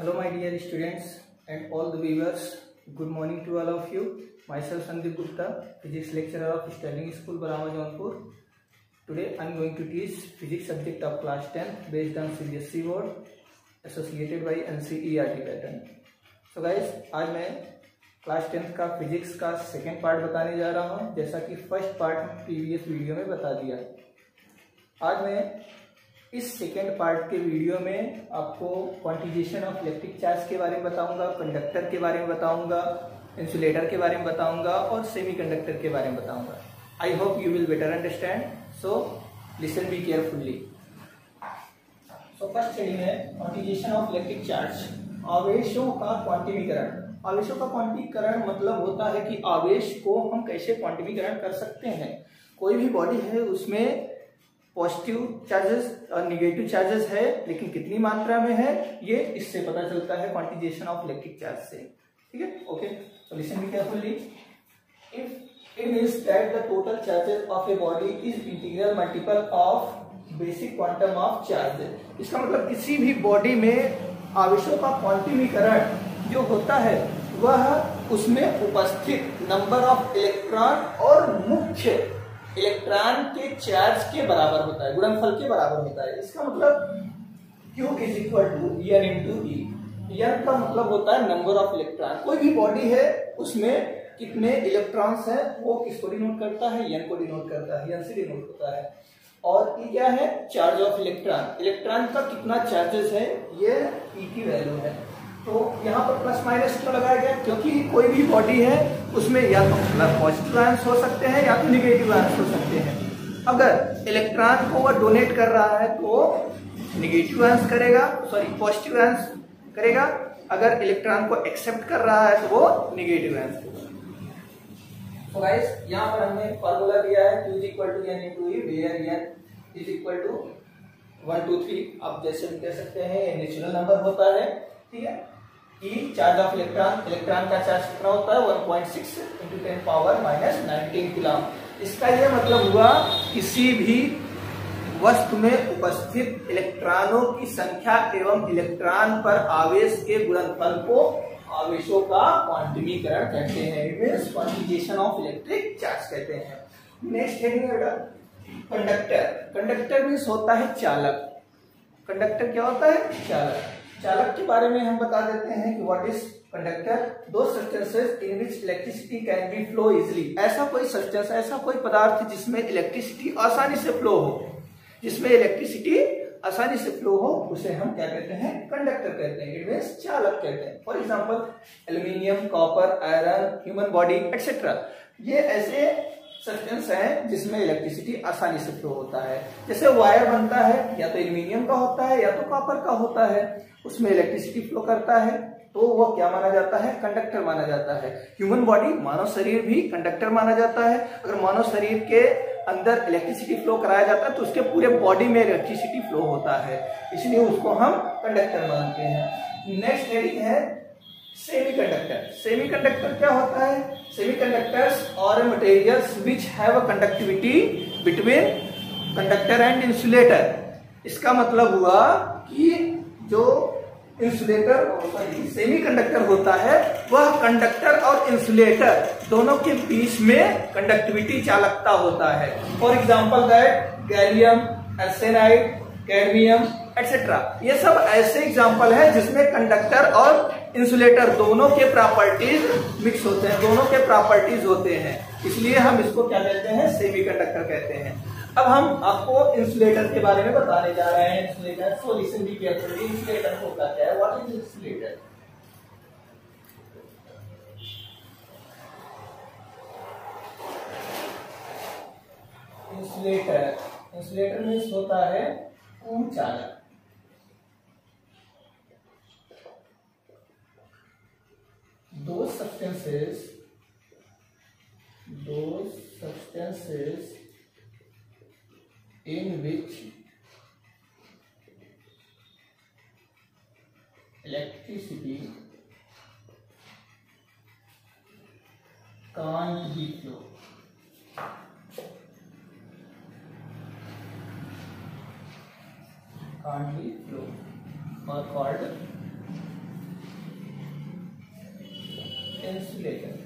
Hello, my dear students and all the viewers. Good morning to all of you. Myself Sandeep Gupta, physics lecturer of Sterling School, Barama, Jaunpur. Today, I am going to teach physics subject of class 10 based on CBSE board associated by NCERT pattern. So guys, आज मैं class tenth का physics का second part बताने जा रहा हूँ जैसा कि फ़र्स्ट पार्ट प्रीवियस वीडियो में बता दिया आज मैं इस सेकेंड पार्ट के वीडियो में आपको क्वांटिजेशन ऑफ़ इलेक्ट्रिक चार्ज के बारे में बताऊँगा कंडक्टर के बारे में बताऊँगा इंसुलेटर के बारे में बताऊँगा और सेमीकंडक्टर के बारे में बताऊँगा। I hope you will better understand so listen be carefully so first heading है क्वांटिजेशन ऑफ़ इलेक्ट्रिक चार्ज आवेशों का क्वांटिमीकरण आवेशों का क्वांटिमीकरण मतलब होता है कि आवेश को हम कैसे क्वांटिमीकरण कर सकते हैं। कोई भी बॉडी है, उसमें पॉजिटिव चार्जेस निगेटिव चार्जेस है, लेकिन कितनी मात्रा में है, ये इससे पता चलता है क्वांटिजेशन ऑफ़ इलेक्ट्रिक चार्ज से। ठीक है? ओके तो listen be carefully if it means that the total charges of a body is integral multiple of basic quantum of charge इसका मतलब किसी भी बॉडी में आवेशों का क्वांटिमीकरण जो होता है, वह उसमें उपस्थित नंबर ऑफ़ इलेक्ट्रॉन और मुख्य इलेक्ट्रॉन के चार्ज के बराबर होता है, गुणनफल के बराबर होता है। इसका मतलब Q is equal to N into E N का मतलब होता है नंबर ऑफ़ इलेक्ट्रॉन कोई भी बॉडी है, उसमें कितने इलेक्ट्रॉन्स हैं, वो किसको डिनोट करता है? एन को डिनोट करता है एन से डिनोट होता है। और ई क्या है? चार्ज ऑफ़ इलेक्ट्रॉन इलेक्ट्रॉन का कितना चार्जेस है? ये ई की वैल्यू है। तो यहाँ पर प्लस माइनस क्यों लगाया गया? क्योंकि कोई भी बॉडी है, उसमें या तो पॉजिटिव आयंस हो सकते हैं या तो निगेटिव आयंस हो सकते हैं। अगर इलेक्ट्रॉन को वह डोनेट कर रहा है तो निगेटिव आयंस करेगा सॉरी पॉजिटिव आयंस करेगा। अगर इलेक्ट्रॉन को एक्सेप्ट कर रहा है तो वो निगेटिव आयंस करेगा तो गाइस यहाँ पर हमने फॉर्मूला दिया है, Q equal to N into E where N is equal to one two three आप जैसे कह सकते हैं, ये नेचुरल नंबर होता है, ठीक है? E charge of electron electron का चार्ज कितना होता है? 1.6 point six into ten power minus nineteen coulomb इसका यह मतलब हुआ किसी भी वस्तु में उपस्थित इलेक्ट्रॉनों की संख्या एवं इलेक्ट्रॉन पर आवेश के गुणनफल को आवेशों का क्वांटिमीकरण कहते हैं। क्वांटिजेशन ऑफ़ इलेक्ट्रिक चार्ज कहते हैं। नेक्स्ट है कंडक्टर कंडक्टर मीन्स होता है चालक। कंडक्टर क्या होता है? चालक। चालक के बारे में हम बता देते हैं कि what is conductor those substances in which electricity can be flow easily ऐसा कोई सब्सटेंस ऐसा कोई पदार्थ जिसमें इलेक्ट्रिसिटी आसानी से फ्लो हो, जिसमें इलेक्ट्रिसिटी आसानी से फ्लो हो, उसे हम क्या कहते हैं? कंडक्टर कहते हैं इट चालक कहते हैं। For example aluminium copper iron human body etcetera ये ऐसे सब्सटेंस है जिसमें इलेक्ट्रिसिटी आसानी से फ्लो होता है। जैसे वायर बनता है, या तो एल्यूमिनियम का होता है, या तो कॉपर का होता है। उसमें इलेक्ट्रिसिटी फ्लो करता है तो वो क्या माना जाता है? कंडक्टर माना जाता है। ह्यूमन बॉडी मानव शरीर भी कंडक्टर माना जाता है। अगर मानव शरीर के अंदर इलेक्ट्रिसिटी फ्लो कराया जाता है तो उसके पूरे बॉडी में इलेक्ट्रिसिटी फ्लो होता है। इसलिए उसको हम कंडक्टर मानते हैं। नेक्स्ट हेडिंग है सेमीकंडक्टर सेमीकंडक्टर क्या होता है? Semiconductors are materials which have a conductivity between conductor and insulator इसका मतलब हुआ कि जो इंसुलेटर सॉरी सेमीकंडक्टर होता है, वह कंडक्टर और इंसुलेटर दोनों के बीच में कंडक्टिविटी चालकता होता है। For example that gallium arsenide cadmium etcetera ये सब ऐसे एग्ज़ाम्पल है जिसमें कंडक्टर और इंसुलेटर दोनों के प्रॉपर्टीज़ मिक्स होते हैं, दोनों के प्रॉपर्टीज़ होते हैं। इसलिए हम इसको क्या कहते हैं? सेमीकंडक्टर कहते हैं। अब हम आपको इंसुलेटर के बारे में बताने जा रहे हैं। Insulator so listen be carefully insulator होता क्या है? What is insulator insulator insulator means होता है चालक those substances those substances in which electricity can't be flow can't be flow or called insulator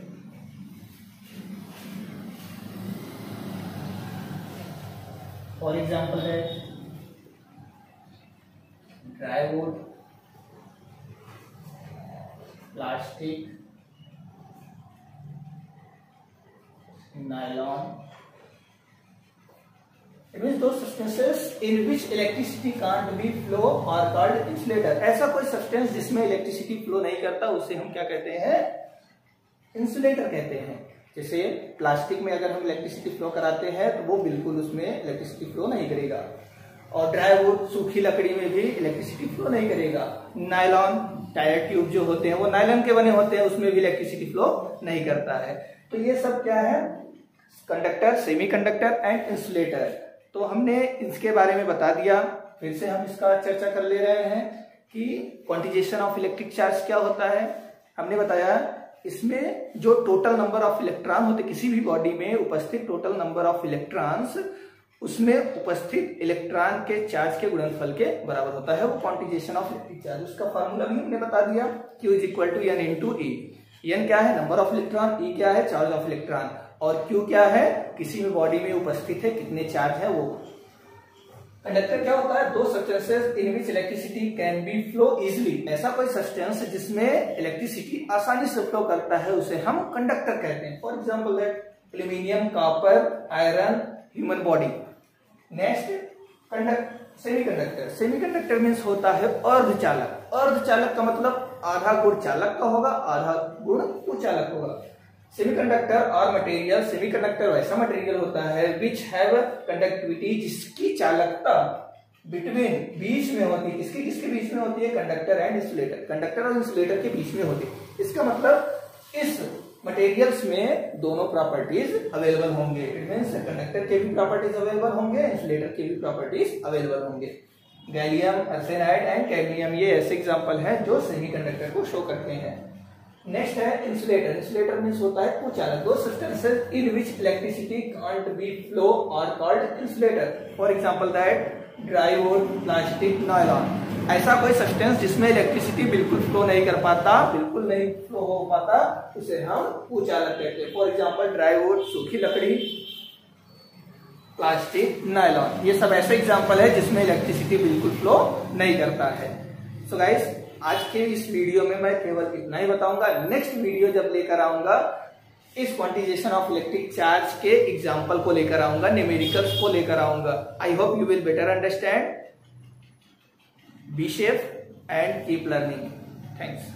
for example है, dry wood, plastic in which electricity can't be flow are called insulator ऐसा कोई substance जिसमें electricity flow नहीं करता, उसे हम क्या कहते हैं? इंसुलेटर कहते हैं। जैसे प्लास्टिक में अगर हम इलेक्ट्रिसिटी फ्लो कराते हैं तो वो बिल्कुल उसमें इलेक्ट्रिसिटी फ्लो नहीं करेगा। और ड्राई वुड सूखी लकड़ी में भी इलेक्ट्रिसिटी फ्लो नहीं करेगा। नायलॉन टायर ट्यूब जो होते हैं, वो नायलॉन के बने होते हैं, उसमें भी इलेक्ट्रिसिटी फ्लो नहीं करता है। तो ये सब क्या है? Conductor semi conductor and insulator तो हमने इसके बारे में बता दिया। फिर से हम इसका चर्चा कर ले रहे हैं कि क्वांटिजेशन ऑफ़ इलेक्ट्रिक चार्ज क्या होता है। हमने बताया इसमें जो टोटल नंबर ऑफ़ इलेक्ट्रॉन होते, किसी भी बॉडी में उपस्थित टोटल नंबर ऑफ़ इलेक्ट्रॉन्स उसमें उपस्थित इलेक्ट्रॉन के चार्ज के गुणनफल के बराबर होता है। वो क्वांटिजेशन ऑफ़ इलेक्ट्रिक चार्ज उसका फॉर्मूला भी हमने बता दिया। Q is equal to N into E N क्या है? नंबर ऑफ़ इलेक्ट्रॉन ई क्या है? चार्ज ऑफ़ इलेक्ट्रॉन और क्यू क्या है? किसी भी बॉडी में उपस्थित है, कितने चार्ज है वो? कंडक्टर क्या होता है? Those substances in which electricity can be flow easily ऐसा कोई सब्सटेंस जिसमें इलेक्ट्रिसिटी आसानी से फ्लो करता है, उसे हम कंडक्टर कहते हैं। For example aluminium copper iron human body next conduct semi conductor semi conductor means होता है अर्धचालक। अर्धचालक का मतलब आधा गुण चालक का होगा, आधा गुण कुचालक होगा। सेमीकंडक्टर और मटेरियल सेमीकंडक्टर वैसा मटेरियल होता है विच हैव कंडक्टिविटी जिसकी चालकता बिटवीन बीच में होती है किसके किसके बीच में होती है? कंडक्टर एंड इंसुलेटर कंडक्टर और इंसुलेटर के बीच में होती। है इसका मतलब इस मटेरियल्स में दोनों प्रॉपर्टीज़ अवेलेबल होंगे। इट मीन कंडक्टर के भी प्रॉपर्टीज़ अवेलेबल होंगे इंसुलेटर के भी प्रॉपर्टीज़ अवेलेबल होंगे। गैलियम अर्सेनाइड एंड कैडमियम ये ऐसे एग्ज़ाम्पल है जो सेमीकंडक्टर को शो करते हैं। नेक्स्ट है इंसुलेटर इंसुलेटर मीन्स होता है कुचालक those substances in which electricity can't be flow are called insulator for example that dry plastic nylon ऐसा कोई सब्सटेंस जिसमें इलेक्ट्रिसिटी बिल्कुल फ्लो नहीं कर पाता, बिल्कुल नहीं फ्लो हो पाता, उसे हम कुचालक कहते हैं। फॉर एग्जांपल ड्राई वुड सूखी लकड़ी प्लास्टिक नायलॉन ये सब ऐसे एग्ज़ाम्पल है जिसमें इलेक्ट्रिसिटी बिल्कुल फ्लो नहीं करता है। सो so गाइस आज के इस वीडियो में मैं केवल इतना ही बताऊँगा। नेक्स्ट वीडियो जब लेकर आऊँगा, इस क्वांटिजेशन ऑफ़ इलेक्ट्रिक चार्ज के एग्ज़ाम्पल को लेकर आऊँगा न्यूमेरिकल्स को लेकर आऊँगा। I hope you will better understand be safe and keep learning thanks